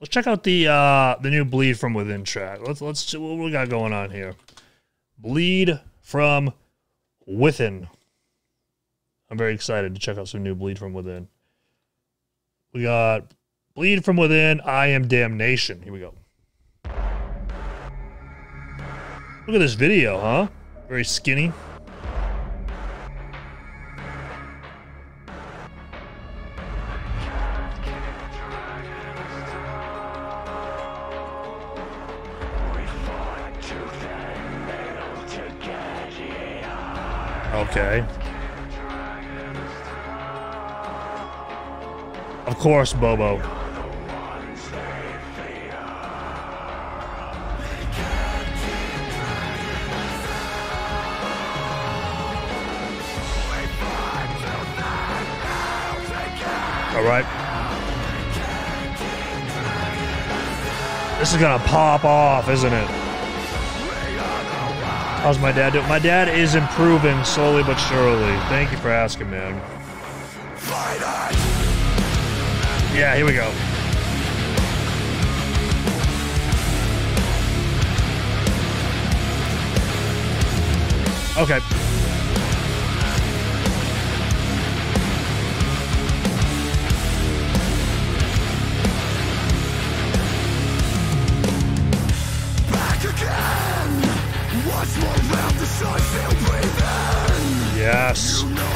Let's check out the uh the new Bleed from Within track. Let's let's what we got going on here. Bleed from Within. I'm very excited to check out some new Bleed from Within. We got Bleed from Within, I Am Damnation. Here we go. Look at this video, huh? Very skinny. Okay. Of course, Bobo. All right. This is gonna pop off, isn't it? How's my dad doing? My dad is improving slowly but surely. Thank you for asking, man. Yeah, here we go. Okay. Yes.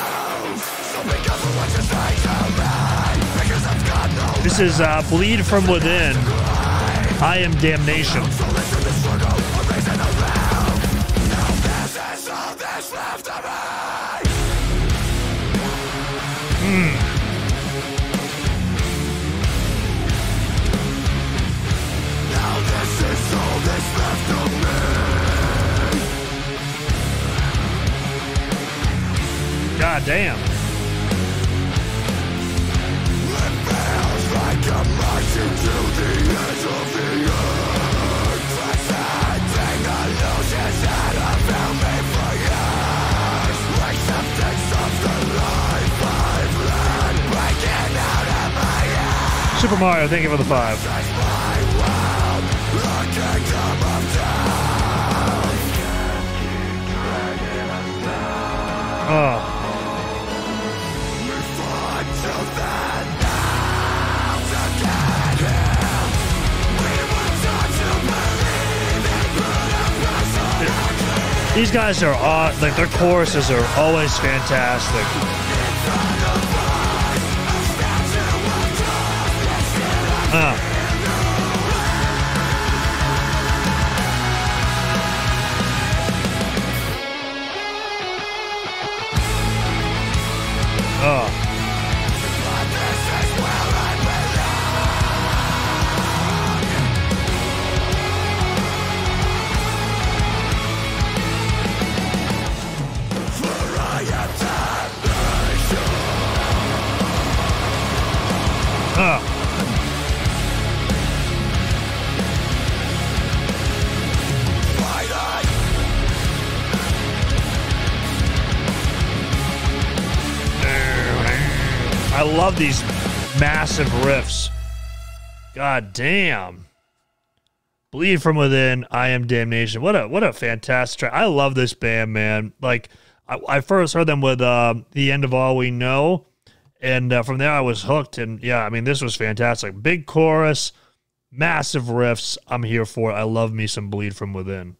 This is uh, Bleed from Within. I am Damnation. Hmm. God damn. Super Mario, thank you for the five. Oh. These guys are odd. like their choruses are always fantastic. I love these massive riffs. God damn. Bleed from Within, I Am Damnation. What a what a fantastic track. I love this band, man. Like I, I first heard them with uh, The End of All We Know. And uh, from there, I was hooked. And yeah, I mean, this was fantastic. Big chorus, massive riffs. I'm here for it. I love me some Bleed from Within.